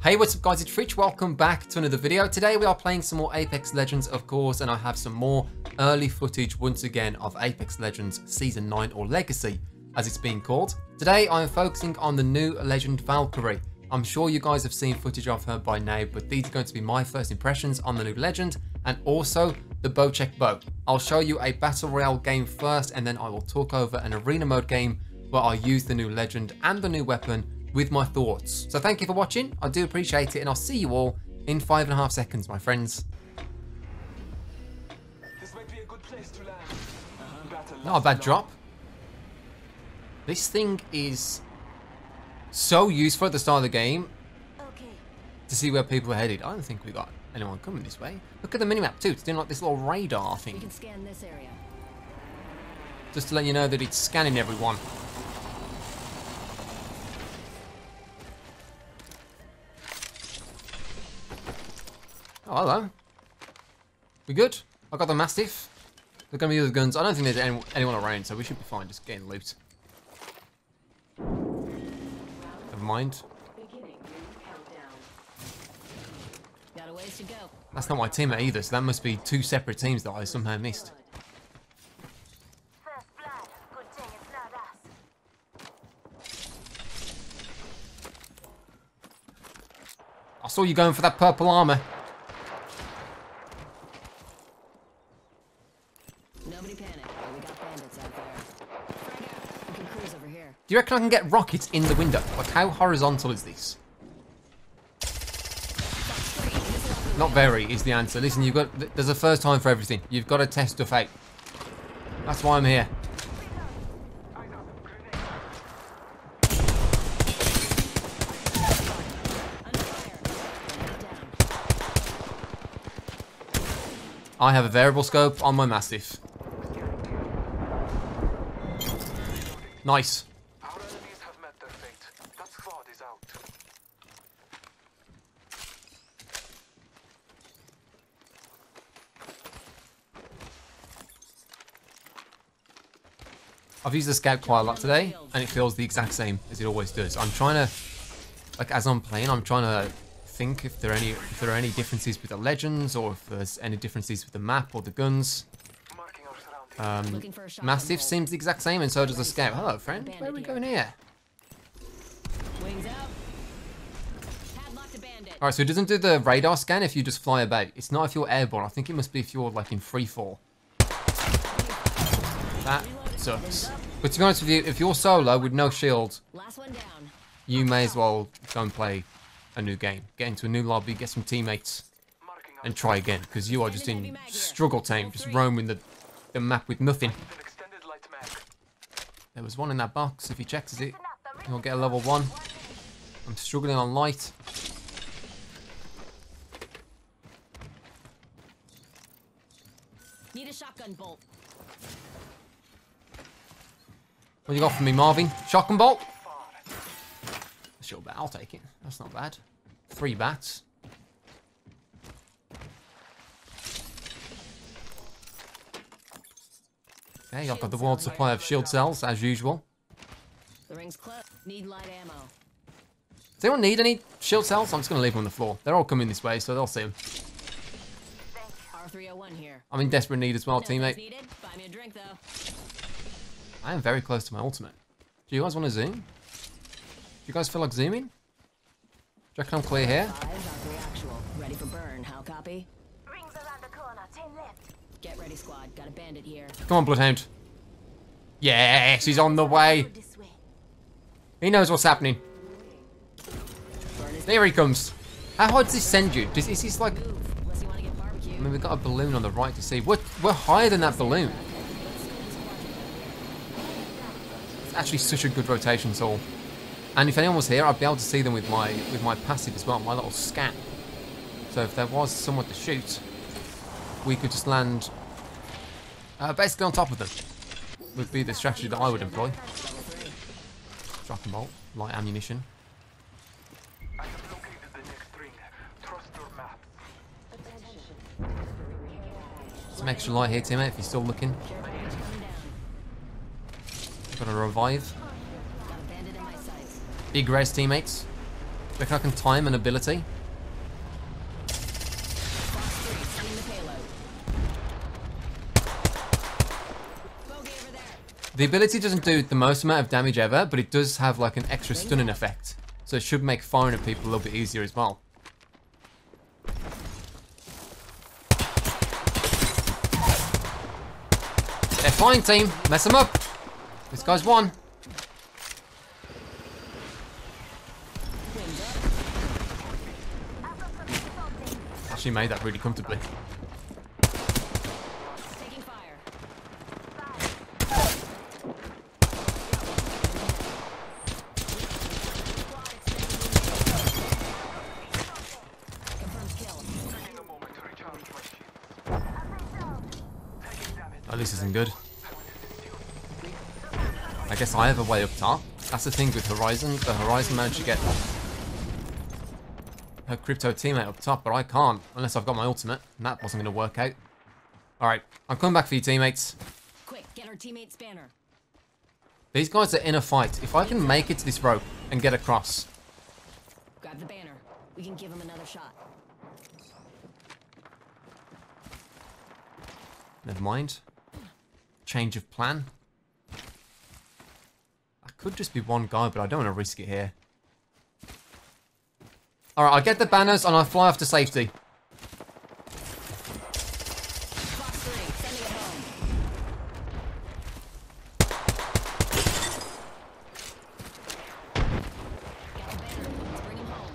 Hey, what's up guys, it's Rich, welcome back to another video. Today we are playing some more Apex Legends, of course, and I have some more early footage once again of Apex Legends Season 9 or Legacy, as it's being called. Today I am focusing on the new Legend Valkyrie. I'm sure you guys have seen footage of her by now, but these are going to be my first impressions on the new Legend, and also the Bocek bow. I'll show you a Battle Royale game first, and then I will talk over an Arena Mode game where I use the new Legend and the new weapon with my thoughts. So thank you for watching. I do appreciate it and I'll see you all in five and a half seconds, my friends. A Not a bad drop. This thing is so useful at the start of the game to see where people are headed. I don't think we got anyone coming this way. Look at the minimap too. It's doing like this little radar thing. We can scan this area. Just to let you know that it's scanning everyone. Oh, hello. We good? I got the Mastiff. They're going to be the guns. I don't think there's any, anyone around, so we should be fine just getting loot. Never mind. That's not my teammate either, so that must be two separate teams that I somehow missed. I saw you going for that purple armor. Do you reckon I can get rockets in the window? Like, how horizontal is this? Not very is the answer. Listen, you've got, there's a first time for everything. You've got to test stuff out. That's why I'm here. I have a variable scope on my Mastiff. Nice. I've used the scout quite a lot today, and it feels the exact same as it always does. I'm trying to, like, as I'm playing, I'm trying to think if there are any if there are any differences with the legends, or if there's any differences with the map or the guns. Um, Mastiff seems the exact same, and so does the scout. Hello, friend. Where are we going here? Alright, so it doesn't do the radar scan if you just fly about. It's not if you're airborne. I think it must be if you're, like, in free fall. That sucks. But to be honest with you, if you're solo with no shield, you may as well go and play a new game. Get into a new lobby, get some teammates, and try again. Because you are just in struggle time, just roaming the, the map with nothing. There was one in that box. If he checks it, he'll get a level one. I'm struggling on light. Need a shotgun bolt. What you got for me, Marvin? Shotgun bolt? Sure, but I'll take it. That's not bad. Three bats. Okay, I've got the world supply of shield cells, as usual. The ring's close. Need light ammo. Does anyone need any shield cells? I'm just going to leave them on the floor. They're all coming this way, so they'll see them. Oh here. I'm in desperate need as well, teammate. I am very close to my ultimate. Do you guys want to zoom? Do you guys feel like zooming? Do you reckon I'm clear here? Ready for burn, how copy? Rings around the corner, 10 left. Get ready, squad. Got a bandit here. Come on, Bloodhound. Yes, he's on the way. He knows what's happening. There he comes. How high does this send you? Does, is this like... I mean, we've got a balloon on the right to see. We're, we're higher than that balloon. It's actually such a good rotation tool. And if anyone was here, I'd be able to see them with my with my passive as well, my little scan. So if there was someone to shoot, we could just land uh, basically on top of them. Would be the strategy that I would employ. Drop and bolt, light ammunition. Some extra light here, teammate, if you're still looking. Gonna revive. Big res teammates. Reckon I can time an ability? The ability doesn't do the most amount of damage ever, but it does have like an extra stunning effect. So it should make firing at people a little bit easier as well. They're fine, team. Mess them up. This guy's won. Actually made that really comfortably. Oh, this isn't good. I guess I have a way up top. That's the thing with Horizon. The Horizon managed to get her crypto teammate up top, but I can't unless I've got my ultimate, and that wasn't going to work out. All right, I'm coming back for you, teammates. Quick, get our teammate's banner. These guys are in a fight. If I can make it to this rope and get across. Grab the banner. We can give him another shot. Never mind. Change of plan. I could just be one guy, but I don't want to risk it here. Alright, I'll get the banners and I'll fly off to safety. Fox 3, sending it home. Got the banner. Let's bring him home.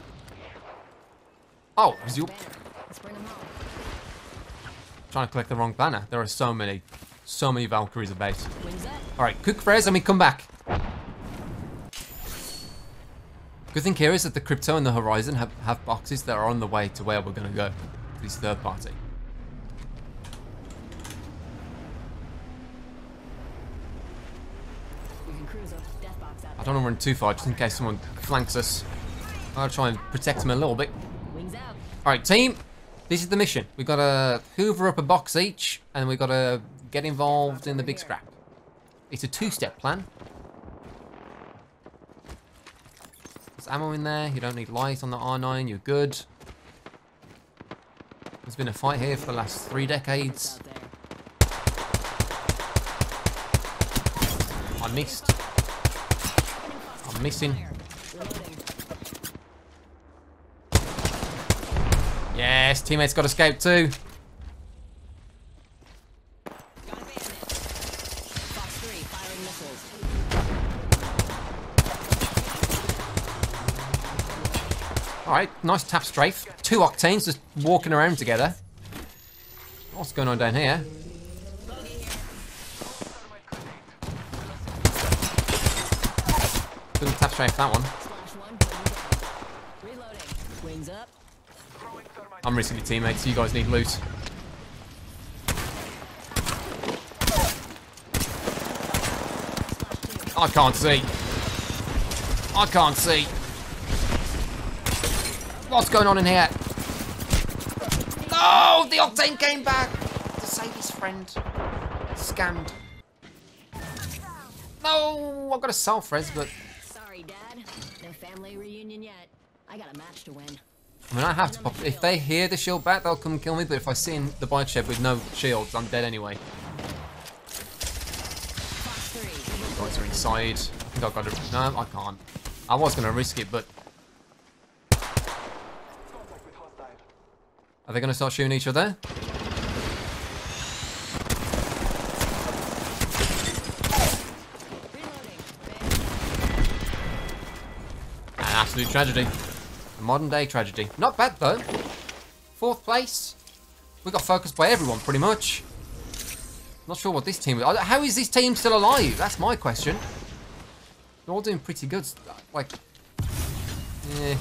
Oh, is you Banner. Let's bring him home. trying to collect the wrong banner? There are so many. So many Valkyries. Wings up. Alright, quick frares and we come back. Good thing here is that the Crypto and the Horizon have, have boxes that are on the way to where we're going to go. This third party. We can cruise a death box out I don't want to run too far just in case someone flanks us. I'll try and protect them a little bit. there. Wings out. Alright, team. This is the mission. We've got to hoover up a box each, and we've got to get involved in the big scrap. It's a two-step plan. There's ammo in there. You don't need light on the R9. You're good. There's been a fight here for the last three decades. I missed. I'm missing. Yes, teammates got escaped too. Alright, nice tap strafe. Two octanes just walking around together. What's going on down here? Couldn't tap strafe that one. Splash 1, wings up. Reloading. Wings up. I'm risking your teammates. You guys need loot. I can't see. I can't see. What's going on in here? No! The Octane came back to save his friend. Scammed. No! I've got a self-res, but... Sorry, Dad. No family reunion yet. I got a match to win. I mean, I have to pop... If they hear the shield back, they'll come kill me, but if I see in the bike shed with no shields, I'm dead anyway. Guys are inside. I think I've got to... No, I can't. I was going to risk it, but... Are they going to start shooting each other? An absolute tragedy. A modern day tragedy. Not bad, though. Fourth place. We got focused by everyone, pretty much. Not sure what this team... How is this team still alive? That's my question. They're all doing pretty good. Like... Yeah.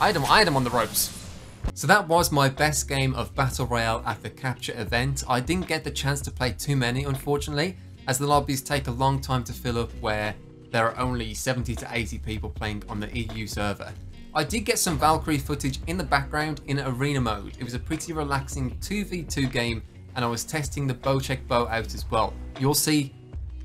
I had them, I had them on the ropes. So that was my best game of Battle Royale at the Capture event. I didn't get the chance to play too many, unfortunately, as the lobbies take a long time to fill up where there are only 70 to 80 people playing on the EU server. I did get some Valkyrie footage in the background in arena mode. It was a pretty relaxing 2v2 game and I was testing the Bocek bow out as well. You'll see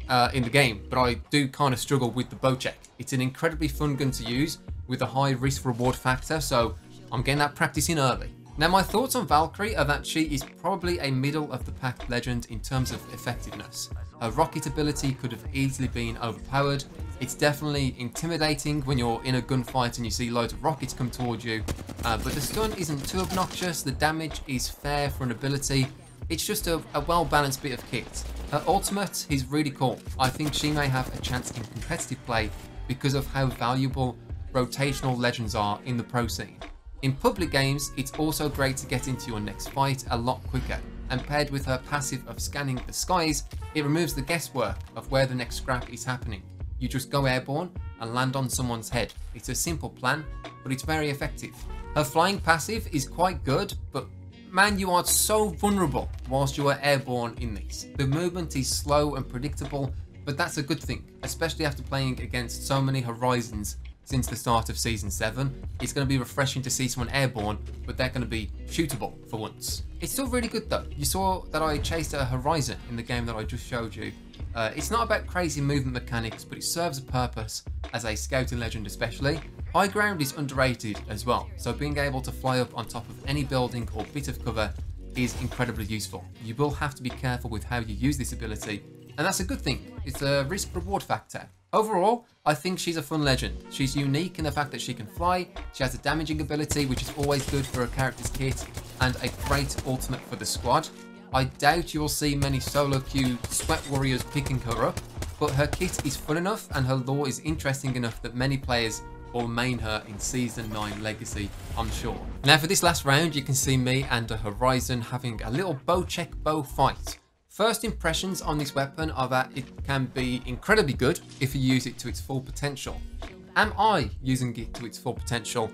uh, in the game, but I do kind of struggle with the Bocek. It's an incredibly fun gun to use, with a high risk reward factor, so I'm getting that practice in early. Now my thoughts on Valkyrie are that she is probably a middle of the pack legend in terms of effectiveness. Her rocket ability could have easily been overpowered. It's definitely intimidating when you're in a gunfight and you see loads of rockets come towards you, uh, but the stun isn't too obnoxious, the damage is fair for an ability, it's just a, a well balanced bit of kit. Her ultimate is really cool. I think she may have a chance in competitive play because of how valuable rotational legends are in the pro scene. In public games, it's also great to get into your next fight a lot quicker, and paired with her passive of scanning the skies, it removes the guesswork of where the next scrap is happening. You just go airborne and land on someone's head. It's a simple plan, but it's very effective. Her flying passive is quite good, but man, you are so vulnerable whilst you are airborne in these. The movement is slow and predictable, but that's a good thing, especially after playing against so many Horizons since the start of Season 7. It's going to be refreshing to see someone airborne, but they're going to be shootable for once. It's still really good though. You saw that I chased a Horizon in the game that I just showed you. Uh, it's not about crazy movement mechanics, but it serves a purpose as a scouting legend especially. High ground is underrated as well, so being able to fly up on top of any building or bit of cover is incredibly useful. You will have to be careful with how you use this ability, and that's a good thing. It's a risk reward factor. Overall, I think she's a fun legend. She's unique in the fact that she can fly, she has a damaging ability which is always good for a character's kit, and a great ultimate for the squad. I doubt you will see many solo queue sweat warriors picking her up, but her kit is fun enough and her lore is interesting enough that many players will main her in Season 9 Legacy, I'm sure. Now for this last round, you can see me and a Horizon having a little Bocek bow fight. First impressions on this weapon are that it can be incredibly good if you use it to its full potential. Am I using it to its full potential?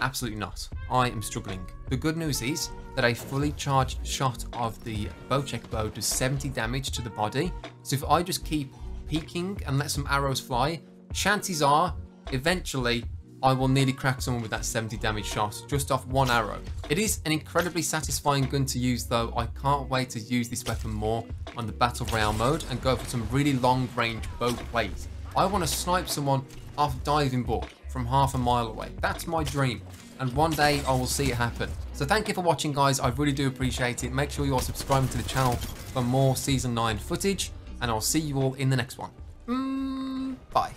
Absolutely not. I am struggling. The good news is that a fully charged shot of the Bocek bow does 70 damage to the body. So if I just keep peeking and let some arrows fly, chances are, eventually, I will nearly crack someone with that 70 damage shot just off one arrow. It is an incredibly satisfying gun to use though. I can't wait to use this weapon more on the Battle Royale mode and go for some really long range bow plays. I want to snipe someone off diving board from half a mile away. That's my dream. And one day I will see it happen. So thank you for watching guys. I really do appreciate it. Make sure you are subscribing to the channel for more season 9 footage. And I'll see you all in the next one. Mm, bye.